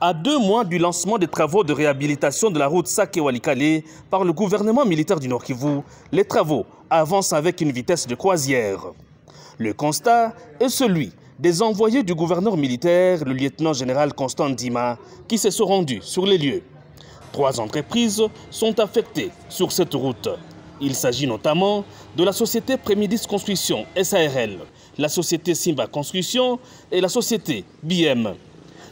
À deux mois du lancement des travaux de réhabilitation de la route Sake-Walikale par le gouvernement militaire du Nord Kivu, les travaux avancent avec une vitesse de croisière. Le constat est celui des envoyés du gouverneur militaire, le lieutenant-général Constant Dima, qui se sont rendus sur les lieux. Trois entreprises sont affectées sur cette route. Il s'agit notamment de la société Prémidis Construction SARL, la société Simba Construction et la société BM.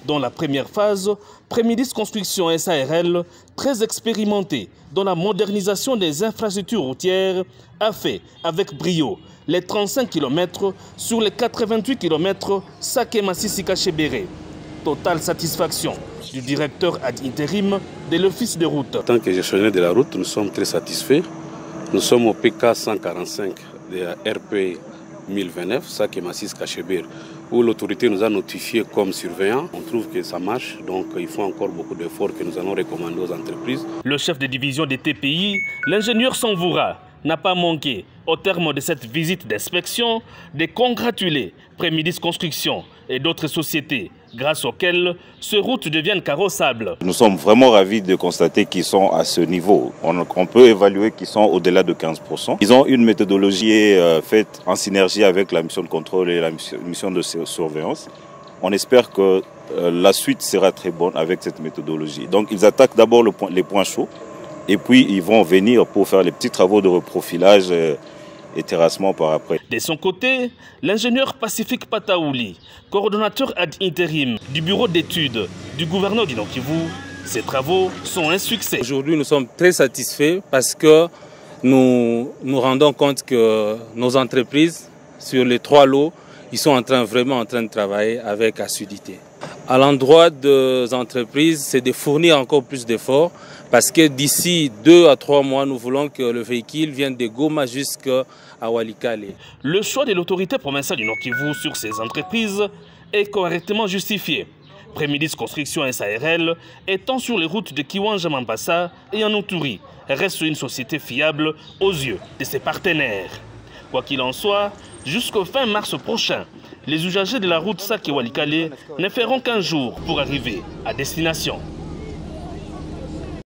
Dans la première phase, Prémidis Construction SARL, très expérimentée dans la modernisation des infrastructures routières, a fait avec brio les 35 km sur les 88 km Sake-Massisika-Chebere. Totale satisfaction du directeur ad intérim de l'office de route. En tant que gestionnaire de la route, nous sommes très satisfaits. Nous sommes au PK 145 de la RP 1029, Sake-Massis Kachebir, où l'autorité nous a notifié comme surveillant. On trouve que ça marche, donc il faut encore beaucoup d'efforts que nous allons recommander aux entreprises. Le chef de division des TPI, l'ingénieur Sanvoura, n'a pas manqué, au terme de cette visite d'inspection, de congratuler Prémidis Construction et d'autres sociétés grâce auxquelles ces routes deviennent carrossables. Nous sommes vraiment ravis de constater qu'ils sont à ce niveau. On, peut évaluer qu'ils sont au-delà de 15%. Ils ont une méthodologie euh, faite en synergie avec la mission de contrôle et la mission de surveillance. On espère que euh, la suite sera très bonne avec cette méthodologie. Donc ils attaquent d'abord les points chauds et puis ils vont venir pour faire les petits travaux de reprofilage euh, et terrassement par après. De son côté, l'ingénieur Pacifique Pataouli, coordonnateur ad intérim du bureau d'études du gouverneur d'Inokivu, ces travaux sont un succès. Aujourd'hui, nous sommes très satisfaits parce que nous nous rendons compte que nos entreprises, sur les trois lots, ils sont en train, vraiment en train de travailler avec assiduité. À l'endroit des entreprises, c'est de fournir encore plus d'efforts parce que d'ici deux à trois mois, nous voulons que le véhicule vienne de Goma jusqu'à Walikale. Le choix de l'autorité provinciale du Nord Kivu sur ces entreprises est correctement justifié. Prémidis Construction SARL étant sur les routes de Kiwanja Mambasa et en Outuri, reste une société fiable aux yeux de ses partenaires. Quoi qu'il en soit, jusqu'au fin mars prochain, les usagers de la route Sake-Walikale ne feront qu'un jour pour arriver à destination.